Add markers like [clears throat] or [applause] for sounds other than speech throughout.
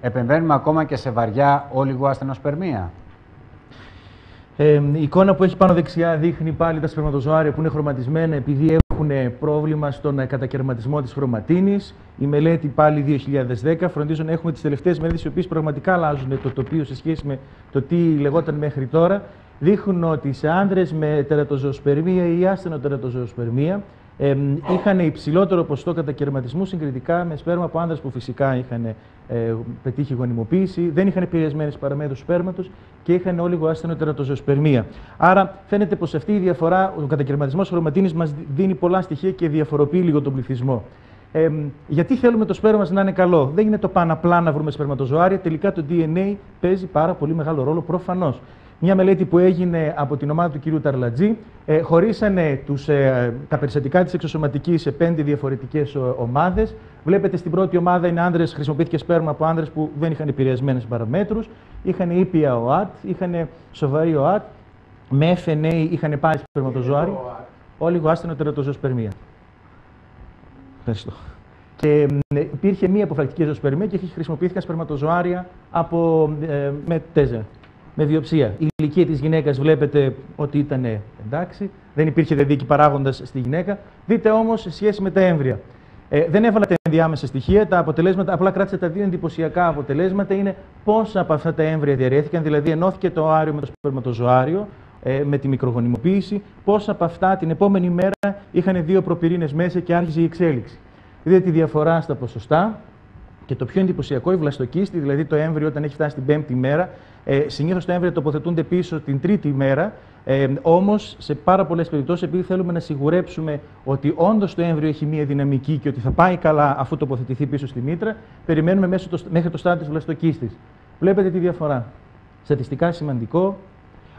επεμβαίνουμε ακόμα και σε βαριά όλιγου ασθενοσπερμία. Ε, η εικόνα που έχει πάνω δεξιά δείχνει πάλι τα σπερματοζωάρια που είναι χρωματισμένα επειδή έχουν πρόβλημα στον κατακαιρματισμό της χρωματίνης. Η μελέτη πάλι 2010 φροντίζουν να έχουμε τις τελευταίες μελέτες οι οποίες πραγματικά αλλάζουν το τοπίο σε σχέση με το τι λεγόταν μέχρι τώρα. Δείχνουν ότι σε άνδρες με τερατοζωοσπερμία ή άσθενο τερατοζωοσπερμία ε, είχαν υψηλότερο ποσοστό κατακαιρματισμού συγκριτικά με σπέρμα από άνδρες που φυσικά είχαν ε, πετύχει γονιμοποίηση, δεν είχαν επηρεασμένες παραμέτρους σπέρματος και είχαν όλοι άσθενο τερατοζωοσπερμία. Άρα φαίνεται πως αυτή η διαφορά, ο κατακαιρματισμός χρωματίνης μας δίνει πολλά στοιχεία και διαφοροποιεί λίγο τον πληθυσμό. Ε, γιατί θέλουμε το σπέρμα μας να είναι καλό; Δεν είναι το πάνω απλά να βρούμε σπερματοζωάρια. Τελικά το DNA παίζει πάρα πολύ μεγάλο ρόλο προφανώς. Μια μελέτη που έγινε από την ομάδα του κ. Ταρλατζή, ε, χωρίσανε τους, ε, τα περιστατικά της εξωσωματικής σε πέντε διαφορετικές ομάδες. Βλέπετε στην πρώτη ομάδα είναι άνδρες, χρησιμοποιήθηκε σπέρμα από άνδρες που δεν είχαν επηρεασμένες παραμέτρους, είχαν ήπια ΟΑΤ, είχαν σοβαρή ΟΑΤ, με FNA είχαν πάλι σπερματοζωάρι, όλη άστενο τερατοζωοσπερμία. Ευχαριστώ. Και υπήρχε μία αποφυλακτική ζωοσπερμία και χρησιμοποιήθηκαν σπερματοζωάρια από, ε, με τέζα με βιοψία. Η ηλικία της γυναίκας βλέπετε ότι ήταν εντάξει, δεν υπήρχε δεδίκη παράγοντας στη γυναίκα. Δείτε όμως σε σχέση με τα έμβρια. Ε, δεν έβαλα τα ενδιάμεσα στοιχεία, τα αποτελέσματα, απλά κράτησα τα δύο εντυπωσιακά αποτελέσματα. Είναι πόσα από αυτά τα έμβρια διαρρέθηκαν, δηλαδή ενώθηκε το άριο με το σπερματοζωάριο, ε, με τη μικρογονιμοποίηση, πόσα από αυτά την επόμενη μέρα είχαν δύο προπυρήνες μέσα και άρχιζε η εξέλιξη. Δείτε τη διαφορά στα ποσοστά. Και το πιο εντυπωσιακό, η βλαστοκίστη, δηλαδή το έμβριο όταν έχει φτάσει την πέμπτη μέρα, ε, Συνήθως τα έμβρια τοποθετούνται πίσω την τρίτη μέρα. Ε, Όμως, σε πάρα πολλές περιπτώσεις, επειδή θέλουμε να σιγουρέψουμε ότι όντως το έμβριο έχει μία δυναμική και ότι θα πάει καλά αφού τοποθετηθεί πίσω στη μήτρα, περιμένουμε μέχρι το στάδιο της βλαστοκίστη. Βλέπετε τη διαφορά. Στατιστικά σημαντικό.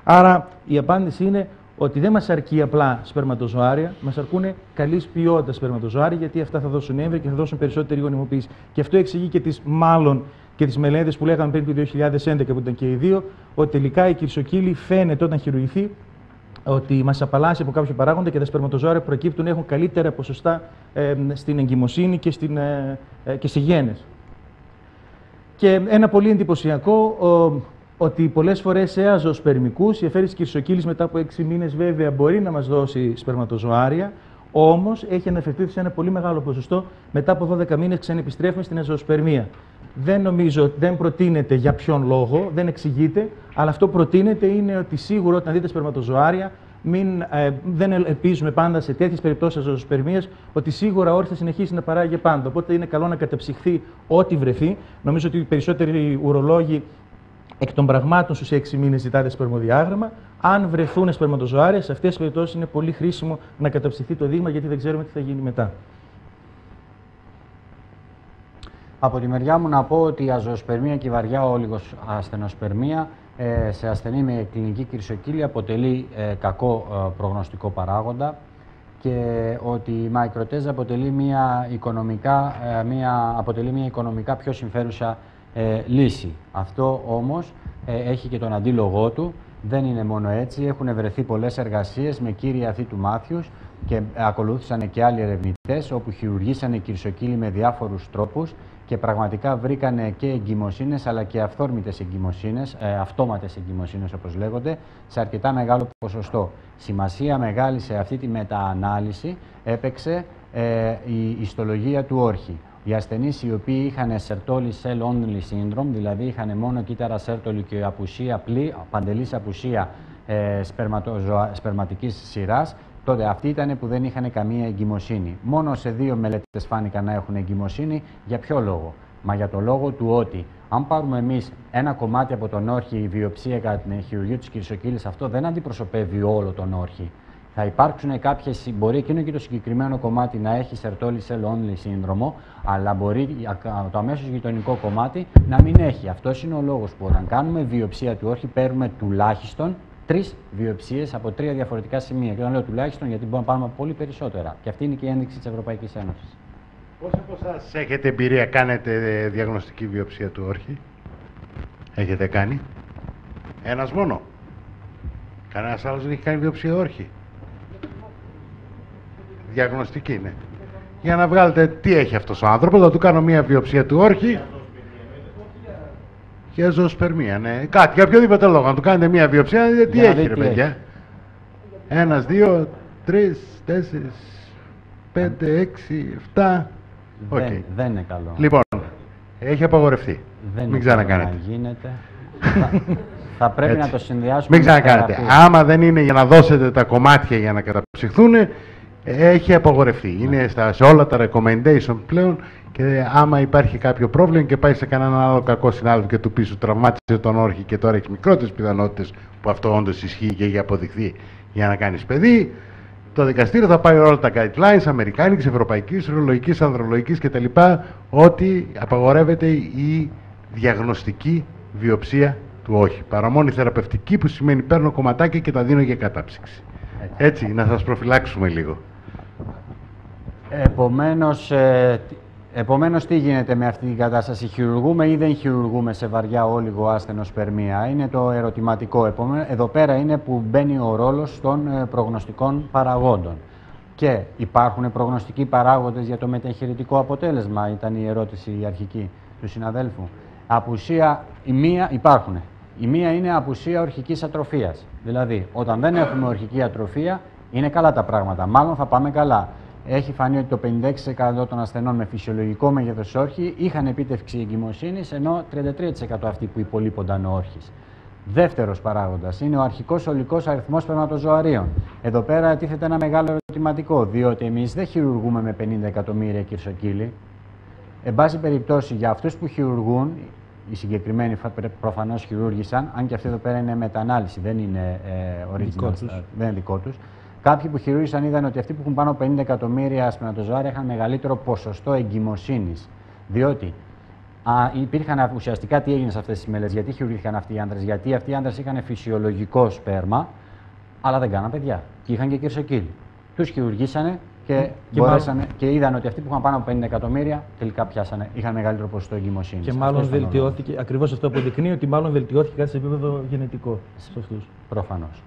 Άρα η απάντηση είναι ότι δεν μας αρκεί απλά σπερματοζωάρια, μας αρκούν καλής ποιότητας σπερματοζωάρια, γιατί αυτά θα δώσουν έμβρια και θα δώσουν περισσότερη γονιμοποίηση. Και αυτό εξηγεί και τις μάλλον και τις μελέτες που λέγαμε πριν το 2011 που ήταν και οι δύο, ότι τελικά η κυρσοκύλη φαίνεται όταν χειρουργηθεί ότι μας απαλλάσσει από κάποιο παράγοντα και τα σπερματοζώα προκύπτουν έχουν καλύτερα ποσοστά ε, στην εγκυμοσύνη και, στην, ε, ε, και σε γένες. Και ένα πολύ εντυπωσιακό, ότι πολλές φορές σε αζωσπερμικού η εφαίρεση κυρσοκύλης μετά από 6 μήνες βέβαια μπορεί να μας δώσει σπερματοζωάρια, Όμως έχει αναφερθεί σε ένα πολύ μεγάλο ποσοστό μετά από 12 μήνες ξανεπιστρέφουμε στην αζωσπερμία. Δεν νομίζω, δεν προτείνεται για ποιον λόγο, δεν εξηγείται, αλλά αυτό προτείνεται είναι ότι σίγουρα όταν δείτε σπερματοζωάρια, μην, ε, δεν ελπίζουμε πάντα σε τέτοιες περιπτώσεις αζωσπερμία ότι σίγουρα όρθια θα συνεχίσει να παράγει πάντα. Οπότε είναι καλό να καταψυχθεί ό,τι βρεθεί. Νομίζω ότι οι περισσότεροι ουρολόγοι εκ των πραγμάτων στους 6 μήνες ζητάτε σπερμοδιάγραμμα. Αν βρεθούν σπερματοζωάρια, σε αυτές τις περιπτώσεις είναι πολύ χρήσιμο να καταψυχθεί το δείγμα γιατί δεν ξέρουμε τι θα γίνει μετά. Από τη μεριά μου να πω ότι η αζωοσπερμία και η βαριά όλιγος ασθενοσπερμία ε, σε ασθενή με κλινική κρυσοκύλη αποτελεί ε, κακό ε, προγνωστικό παράγοντα και ότι η μακροτέζα αποτελεί μια οικονομικά, μια, αποτελεί μια οικονομικά πιο συμφέρουσα λύση. Αυτό όμως έχει και τον αντίλογό του. Δεν είναι μόνο έτσι. Έχουν βρεθεί πολλές εργασίες με κύρια αυτή του Μάθιους και ακολούθησαν και άλλοι ερευνητές όπου χειρουργήσανε κυρσοκύλη με διάφορους τρόπους και πραγματικά βρήκανε και εγκυμοσύνες αλλά και αυθόρμητες εγκυμοσύνες, ε, αυτόματες εγκυμοσύνες όπως λέγονται, σε αρκετά μεγάλο ποσοστό. Σημασία μεγάλη σε αυτή τη μεταανάλυση έπαιξε ε, η ιστολογία του όρχη. Οι ασθενείς οι οποίοι είχαν σερτόλι cell only syndrome, δηλαδή είχαν μόνο κύτταρα σέρτολι και απουσία πλή, παντελής απουσία ε, σπερματικής σειράς, τότε αυτοί ήταν που δεν είχαν καμία εγκυμοσύνη. Μόνο σε δύο μελέτες φάνηκαν να έχουν εγκυμοσύνη. Για ποιο λόγο; Μα για το λόγο του ότι αν πάρουμε εμείς ένα κομμάτι από τον όρχη, η βιοψία κατά την χειρουργία της κυρσοκύλης, αυτό δεν αντιπροσωπεύει όλο τον όρχη. Θα υπάρξουν κάποιες, μπορεί εκείνο και το συγκεκριμένο κομμάτι να έχει σερτόλι cell only σύνδρομο, αλλά μπορεί το αμέσως γειτονικό κομμάτι να μην έχει. Αυτός είναι ο λόγος που όταν κάνουμε βιοψία του όρχη παίρνουμε τουλάχιστον τρεις βιοψίες από τρία διαφορετικά σημεία. Και όταν λέω τουλάχιστον, γιατί μπορούμε να πάρουμε πολύ περισσότερα. Και αυτή είναι και η ένδειξη της Ευρωπαϊκής Ένωσης. Πόσοι από εσάς έχετε εμπειρία, κάνετε διαγνωστική βιοψία του όρχη, έχετε κάνει; Ένας μόνο; Κανένας άλλος δεν έχει κάνει βιοψία όρχη. Διαγνωστική είναι. Για να βγάλετε τι έχει αυτός ο άνθρωπος, θα του κάνω μία βιοψία του όρχη. Για ζωοσπερμία, ναι. Κάτι, για οποιοδήποτε λόγο. Να του κάνετε μια βιοψία, ε, τι Για να έχει, δει ρε τι παιδιά. έχει. Ένας, δύο, τρεις, τέσσερις, πέντε, έξι, εφτά. Οκ. Δεν, δεν είναι καλό. Λοιπόν, έχει απαγορευτεί. δεν Μην είναι καλό ξανακάνετε. Να γίνεται. θα, θα πρέπει Έτσι. να το συνδυάσουμε Μην με ξανακάνετε. θεραπεία. Άμα δεν είναι για να δώσετε τα κομμάτια για να καταψυχθούν, έχει απαγορευτεί. Είναι στα, σε όλα τα recommendation πλέον και άμα υπάρχει κάποιο πρόβλημα και πάει σε κανέναν άλλο κακό συνάδελφο και του πεις σου τραυμάτισε τον όρχη και τώρα έχεις μικρότερες πιθανότητες που αυτό όντως ισχύει και έχει αποδειχθεί για να κάνεις παιδί, το δικαστήριο θα πάει όλα τα guidelines αμερικάνικης, ευρωπαϊκής, ουρολογικής, ανδρολογικής κτλ. ότι απαγορεύεται η διαγνωστική βιοψία του όχι. Παρά μόνο η θεραπευτική που σημαίνει παίρνω κομματάκια και τα δίνω για κατάψυξη. Έτσι. Έτσι, να σας προφυλάξουμε λίγο. Επομένως, ε, τι- επομένως, τι γίνεται με αυτή την κατάσταση, χειρουργούμε ή δεν χειρουργούμε σε βαριά όλιγο άσθενο σπερμία; Είναι το ερωτηματικό. Επομένως, εδώ πέρα είναι που μπαίνει ο ρόλος των ε, προγνωστικών παραγόντων. Και υπάρχουν προγνωστικοί παράγοντες για το μεταγχειρητικό αποτέλεσμα, ήταν η ερώτηση η αρχική του συναδέλφου. Απουσία, η μία υπάρχουν. Η μία είναι απουσία ορχικής ατροφίας. Δηλαδή, όταν δεν έχουμε ορχική ατροφία, είναι καλά τα πράγματα. Μάλλον θα πάμε καλά. Έχει φανεί ότι το 56% των ασθενών με φυσιολογικό μέγεθος όρχη είχαν επίτευξη εγκυμοσύνης, ενώ 33% αυτοί που υπολείπονταν όρχης. Δεύτερος παράγοντας είναι ο αρχικός ολικός αριθμός σπερματοζωαρίων. Εδώ πέρα τίθεται ένα μεγάλο ερωτηματικό, διότι εμείς δεν χειρουργούμε με 50 εκατομμύρια κυρσοκύλι. Εν πάση περιπτώσει, για αυτούς που χειρουργούν, οι συγκεκριμένοι προφανώς χειρούργησαν, αν και αυτή εδώ πέρα είναι μετανάλυση, δεν είναι ε, original, Δικό τους. start, δεν είναι δικό τους. Κάποιοι που χειρούργησαν είδαν ότι αυτοί που έχουν πάνω από 50 εκατομμύρια σπερματοζωάρια είχαν μεγαλύτερο ποσοστό εγκυμοσύνης. Διότι Α, υπήρχαν ουσιαστικά τι έγινε σε αυτές τις μελέτες, γιατί χειρουργήθηκαν αυτοί οι άντρε. Γιατί αυτοί οι άντρε είχαν φυσιολογικό σπέρμα, αλλά δεν κάναν παιδιά. Και είχαν και κυρσοκύλι. Τους χειρουργήσανε και, Και μπορέσανε και είδαν ότι αυτοί που είχαν πάνω από 50 εκατομμύρια τελικά πιάσανε, είχαν μεγαλύτερο ποσοστό εγκυμοσύνης. Και μάλλον βελτιώθηκε, ακριβώς αυτό αποδεικνύει ότι μάλλον βελτιώθηκε κάτι σε επίπεδο γενετικό σε αυτούς. Προφανώς.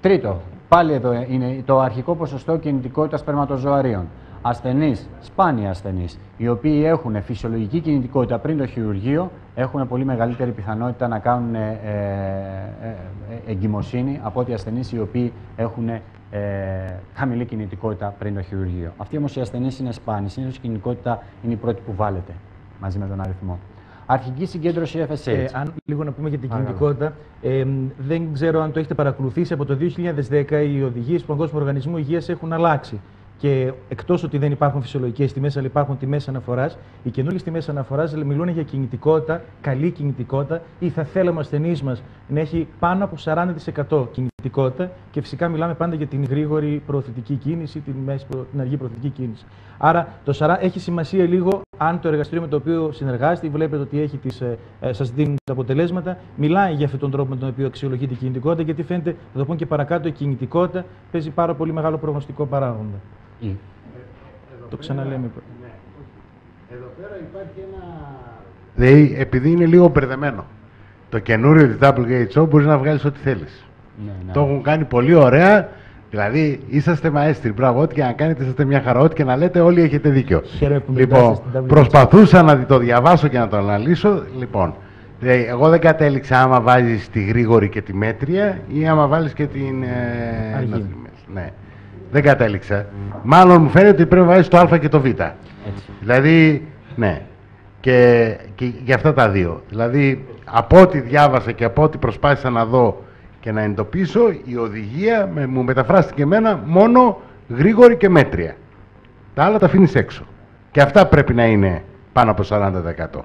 Τρίτο, πάλι εδώ είναι το αρχικό ποσοστό κινητικότητας σπερματοζωαρίων. Ασθενείς, σπάνιοι ασθενείς, οι οποίοι έχουν φυσιολογική κινητικότητα πριν το χειρουργείο, έχουν πολύ μεγαλύτερη πιθανότητα να κάνουν ε, ε, ε, εγκυμοσύνη από ότι ασθενείς οι οποίοι έχουν ε, χαμηλή κινητικότητα πριν το χειρουργείο. Αυτοί όμως οι ασθενείς είναι σπάνιοι. Συνήθως η κινητικότητα είναι η πρώτη που βάλετε μαζί με τον αριθμό. Αρχική συγκέντρωση FSH. Ε, αν λίγο να πούμε για την Παρακαλώ. κινητικότητα, ε, δεν ξέρω αν το έχετε παρακολουθήσει. Από το 2010 οι οδηγίες του Παγκόσμιου Οργανισμού Υγείας έχουν αλλάξει. Και εκτός ότι δεν υπάρχουν φυσιολογικές τιμές, αλλά υπάρχουν τιμές αναφοράς, οι καινούργιες τιμές αναφοράς μιλούν για κινητικότητα, καλή κινητικότητα, ή θα θέλαμε ο ασθενής μας να έχει πάνω από 40% κινητικότητα και φυσικά μιλάμε πάντα για την γρήγορη προωθητική κίνηση, την, μέση προ- την αργή προωθητική κίνηση. Άρα το 40 έχει σημασία λίγο αν το εργαστήριο με το οποίο συνεργάζεται, βλέπετε ότι έχει τις, ε, ε, σας δίνουν τα αποτελέσματα, μιλάει για αυτόν τον τρόπο με τον οποίο αξιολογείται η κινητικότητα, γιατί φαίνεται, θα το πω και παρακάτω, η κινητικότητα παίζει πάρα πολύ μεγάλο προγνωστικό παράγοντα. Η- Το ξαναλέμε. Εδώ πέρα υπάρχει ένα... Δηλαδή, επειδή είναι λίγο μπερδεμένο. Το καινούριο της WHO μπορείς να βγάλεις ό,τι θέλεις. Ναι, ναι. Το έχουν κάνει πολύ ωραία. Δηλαδή, είσαστε μαέστροι. Μπράβο, ό,τι και να κάνετε, είσαστε μια χαρά. Ό,τι και να λέτε, όλοι έχετε δίκιο. Χαίρομαι που Λοιπόν, μιλάτε στην WHO. προσπαθούσα να το διαβάσω και να το αναλύσω. Λοιπόν, δηλαδή, εγώ δεν κατέληξα άμα βάζεις τη γρήγορη και τη μέτρια ή άμα βάλεις και την... Ε, Αργή. να θυμηθείς. ναι. Δεν κατέληξα. Μάλλον μου φαίνεται ότι πρέπει να βάζεις το α και το β. Έτσι. Δηλαδή, ναι. Και, και για αυτά τα δύο. Δηλαδή, από ό,τι διάβασα και από ό,τι προσπάθησα να δω και να εντοπίσω, η οδηγία με, μου μεταφράστηκε εμένα μόνο γρήγορη και μέτρια. Τα άλλα τα αφήνεις έξω. Και αυτά πρέπει να είναι πάνω από 40%.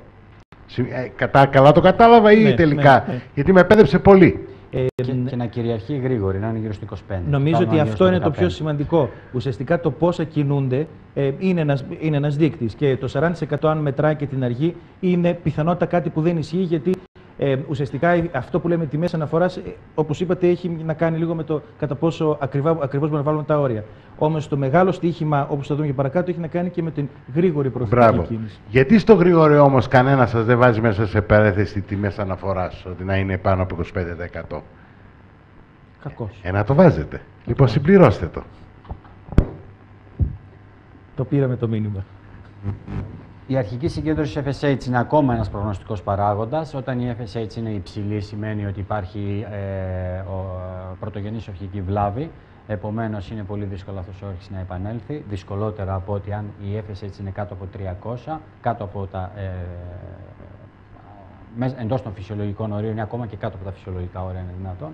Συ- ε, κατά, καλά το κατάλαβα ή Ναι, τελικά; ναι, ναι. Γιατί με επέδεψε πολύ. Ε, Και, και να κυριαρχεί γρήγορη, να είναι γύρω στο 25. Νομίζω Πάμε ότι γύρω αυτό στο είναι το 15. πιο σημαντικό. Ουσιαστικά το πόσα κινούνται ε, είναι ένας, είναι ένας δείκτης και το 40% αν μετράει και την αργή είναι πιθανότητα κάτι που δεν ισχύει γιατί ε, ουσιαστικά ε, αυτό που λέμε τιμές αναφοράς, ε, όπως είπατε, έχει να κάνει λίγο με το κατά πόσο ακριβά, ακριβώς μπορούμε να βάλουμε τα όρια. Όμως το μεγάλο στοίχημα, όπως θα δούμε και παρακάτω, έχει να κάνει και με την γρήγορη προθετική Μπράβο. κίνηση. Γιατί στο γρήγορο όμως κανένας σας δεν βάζει μέσα σε παρέθεση τιμές αναφοράς ότι να είναι πάνω από 25%. Κακός. Ε, να το βάζετε. Λοιπόν, συμπληρώστε το. Το πήραμε το μήνυμα. Η αρχική συγκέντρωση FSH είναι ακόμα ένας προγνωστικός παράγοντας. Όταν η FSH είναι υψηλή σημαίνει ότι υπάρχει ε, ο, πρωτογενής ορχική βλάβη. Επομένως είναι πολύ δύσκολο αυτός ο όρχης να επανέλθει. Δυσκολότερα από ότι αν η FSH είναι κάτω από 300, κάτω από τα, ε, εντός των φυσιολογικών ορίων ή ακόμα και κάτω από τα φυσιολογικά όρια είναι δυνατόν.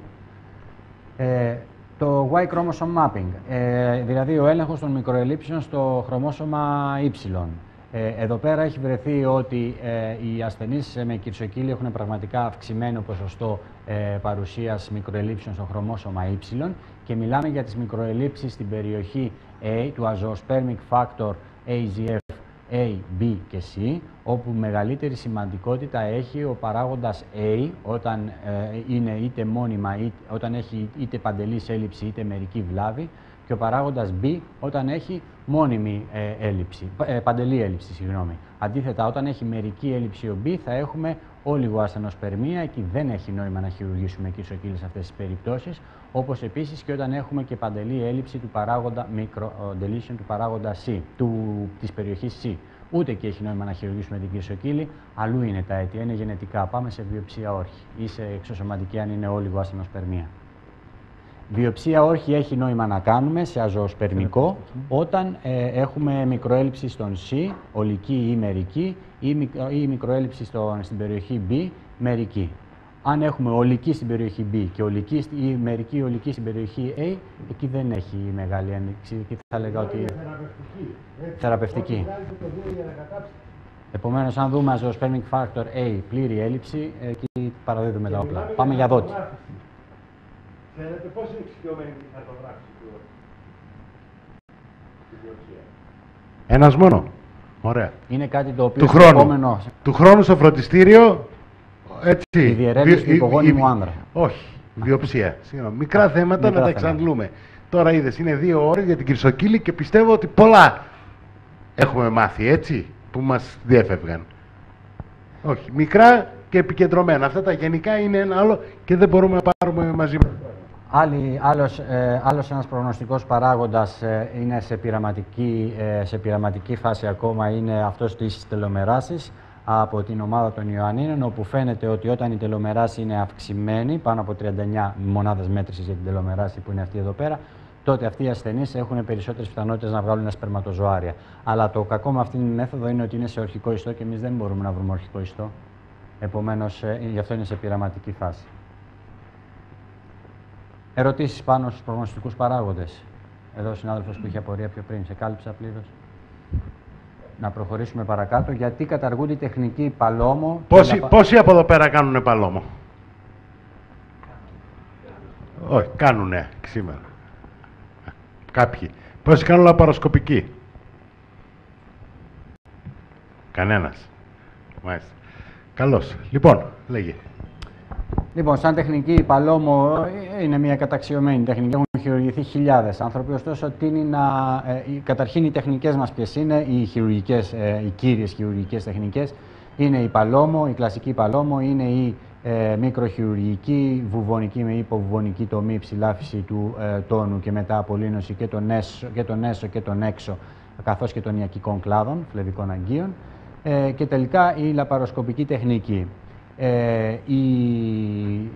Ε, το Y chromosome mapping, ε, δηλαδή ο έλεγχος των μικροελήψεων στο χρωμόσωμα Y. Ε, εδώ πέρα έχει βρεθεί ότι ε, οι ασθενείς με κυρσοκύλη έχουν πραγματικά αυξημένο ποσοστό ε, παρουσίας μικροελήψεων στο χρωμόσωμα Y και μιλάμε για τις μικροελήψεις στην περιοχή A του azoospermic factor AZF A, B και C, όπου μεγαλύτερη σημαντικότητα έχει ο παράγοντας A όταν ε, είναι είτε μόνιμα, είτε, όταν έχει είτε παντελής έλλειψη είτε μερική βλάβη και ο παράγοντας B όταν έχει μόνιμη ε, έλλειψη, ε, παντελή έλλειψη. Συγγνώμη. Αντίθετα, όταν έχει μερική έλλειψη ο B θα έχουμε ασθενοσπερμία, εκεί δεν έχει νόημα να χειρουργήσουμε κυρσοκύλη σε αυτές τις περιπτώσεις, όπως επίσης και όταν έχουμε και παντελή έλλειψη του παράγοντα micro deletion του παράγοντα C, του, της περιοχής C. Ούτε και έχει νόημα να χειρουργήσουμε την κυρσοκύλη, αλλού είναι τα αίτια, είναι γενετικά. Πάμε σε βιοψία όρχη ή σε εξωσωματική αν είναι ασθενοσπερμία. Βιοψία όρχη έχει νόημα να κάνουμε σε αζωοσπερμικό όταν ε, έχουμε μικροέλλειψη στον C, ολική ή μερική, ή, μικρο, ή μικροέλλειψη στον, στην περιοχή B, μερική. Αν έχουμε ολική στην περιοχή B και ολική ή μερική ολική στην περιοχή A, εκεί δεν έχει μεγάλη ένδειξη. Εκεί θα έλεγα ότι. Θεραπευτική. Επομένως, αν δούμε αζωοσπερμικ factor A, πλήρη έλλειψη, εκεί παραδίδουμε τα όπλα. Πάμε για δότη. Ξέρετε πώς είναι εξοικειωμένη η χαρτογράφηση του Ένας μόνο. Ωραία. Είναι κάτι το οποίο του χρόνου. Επόμενο... Του χρόνου στο φροντιστήριο έτσι. Η διερεύνηση του υπογόνιμου άνδρας. Όχι. Βιοψία. Συγγνώμη. Μικρά θέματα Μικρά να τα εξαντλούμε. Τώρα είδες, είναι δύο ώρες για την Κρυσοκύλη και πιστεύω ότι πολλά έχουμε μάθει έτσι που μας διέφευγαν. Όχι. Μικρά και επικεντρωμένα. Αυτά τα γενικά είναι ένα άλλο και δεν μπορούμε να πάρουμε μαζί μας. Άλλη, άλλος, ε, άλλος ένας προγνωστικός παράγοντας ε, είναι σε πειραματική, ε, σε πειραματική φάση ακόμα, είναι αυτός της τελομεράσης από την ομάδα των Ιωαννίνων, όπου φαίνεται ότι όταν η τελομεράση είναι αυξημένη, πάνω από 39 μονάδες μέτρησης για την τελομεράση που είναι αυτή εδώ πέρα, τότε αυτοί οι ασθενείς έχουν περισσότερες πιθανότητες να βγάλουν ένα σπερματοζωάρια. Αλλά το κακό με αυτήν την μέθοδο είναι ότι είναι σε ορχικό ιστό και εμείς δεν μπορούμε να βρούμε ορχικό ιστό. Επομένως, ε, γι' αυτό είναι σε πειραματική φάση. Ερωτήσεις πάνω στους προγνωστικούς παράγοντες. Εδώ ο συνάδελφος που είχε απορία πιο πριν, σε κάλυψα πλήρως. Να προχωρήσουμε παρακάτω. Γιατί καταργούνται οι τεχνικοί παλόμο... Πόσοι, να... πόσοι από εδώ πέρα κάνουν παλόμο; Όχι, κάνουνε σήμερα. Κάποιοι. Πόσοι κάνουν λαπαροσκοπική; Κανένας. Μάλιστα. Καλώς. Λοιπόν, λέγε. Λοιπόν, σαν τεχνική, η Παλόμο είναι μια καταξιωμένη τεχνική. Έχουν χειρουργηθεί χιλιάδες άνθρωποι. Ωστόσο, τίνει να. Ε, καταρχήν, οι τεχνικές μας ποιες είναι, οι, χειρουργικές, ε, οι κύριες χειρουργικές τεχνικές. Είναι η Παλόμο, η κλασική Παλόμο, είναι η ε, μικροχειρουργική, βουβονική με υποβουβονική τομή, ψηλάφιση του ε, τόνου και μετά απολύνωση και τον, έσω, και τον έσω και τον έξω, καθώς και των ιακικών κλάδων, φλεβικών αγκίων. Ε, και τελικά η λαπαροσκοπική τεχνική. Ε, η,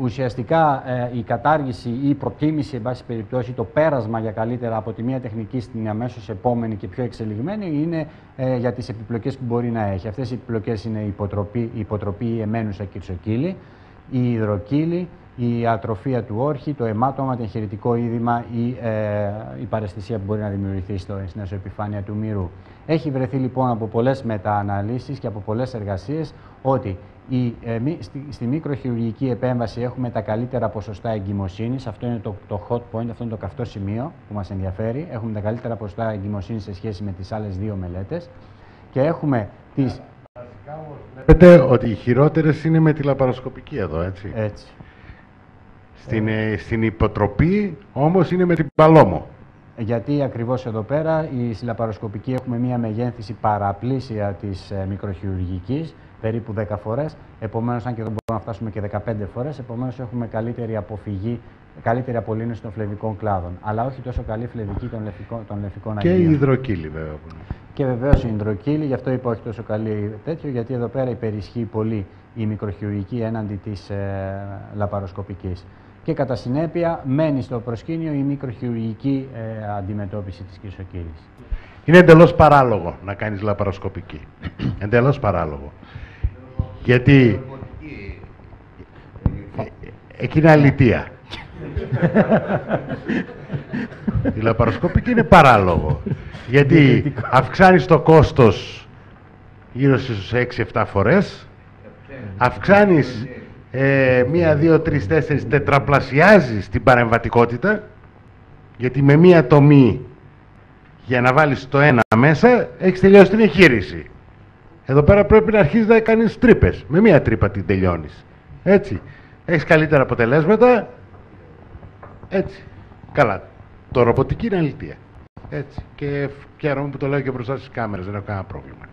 ουσιαστικά ε, η κατάργηση ή η προτίμηση, εν πάση περιπτώσει, το πέρασμα για καλύτερα από τη μία τεχνική στην αμέσως επόμενη και πιο εξελιγμένη είναι ε, για τις επιπλοκές που μπορεί να έχει. Αυτές οι επιπλοκές είναι η υποτροπή, η υποτροπή η εμένουσα κυρσοκύλη, η υδροκύλη, η ατροφία του όρχη, το αιμάτωμα, το εγχειρητικό είδημα ή ε, η παρεστησία που μπορεί να δημιουργηθεί στο, στην εσωεπιφάνεια του μυρού. Έχει βρεθεί λοιπόν από πολλές μετααναλύσεις και από πολλές εργασίες ότι η, ε, στη, στη μικροχειρουργική επέμβαση έχουμε τα καλύτερα ποσοστά εγκυμοσύνης. Αυτό είναι το, το hot point, αυτό είναι το καυτό σημείο που μας ενδιαφέρει. Έχουμε τα καλύτερα ποσοστά εγκυμοσύνης σε σχέση με τις άλλες δύο μελέτες. Και έχουμε τις... Βλέπετε ότι οι χειρότερες είναι με τη λαπαροσκοπική εδώ, έτσι. Έτσι. Στην, ε, στην υποτροπή όμως είναι με την παλόμο. Γιατί ακριβώς εδώ πέρα η συλλαπαροσκοπική έχουμε μία μεγένθηση παραπλήσια της ε, μικροχειρουργικής περίπου 10 φορές. Επομένως, αν και εδώ μπορούμε να φτάσουμε και 15 φορές, επομένως έχουμε καλύτερη αποφυγή καλύτερη απολύνωση των φλεβικών κλάδων. Αλλά όχι τόσο καλή φλεβική των λευκικών, των λευκικών Και η υδροκύλη, βέβαια. Και βεβαίως η υδροκύλη, γι' αυτό είπα όχι τόσο καλή τέτοιο, γιατί εδώ πέρα υπερισχύει πολύ η μικροχειρουργική έναντι της ε, λαπαροσκοπικής. Και κατά συνέπεια μένει στο προσκήνιο η μικροχειρουργική ε, αντιμετώπιση της κρυσοκύλη. Είναι εντελώς παράλογο να κάνεις λαπαροσκοπική. [clears throat] εντελώς παράλογο. Γιατί. Εκεί είναι αλητία. [laughs] Η λαπαροσκοπική είναι παράλογο. Γιατί αυξάνεις το κόστος γύρω στις 6-7 φορές, αυξάνεις ε, μία, δύο, τρεις, τέσσερις, τετραπλασιάζεις την παρεμβατικότητα, γιατί με μία τομή για να βάλεις το ένα μέσα, έχεις τελειώσει την εγχείρηση. Εδώ πέρα πρέπει να αρχίσεις να κάνεις τρύπες. Με μία τρύπα την τελειώνεις. Έτσι. Έχεις καλύτερα αποτελέσματα, έτσι. Καλά. Το ρομποτική είναι αλήθεια. Έτσι. Και χαίρομαι που το λέω και μπροστά στις κάμερες, δεν έχω κανένα πρόβλημα.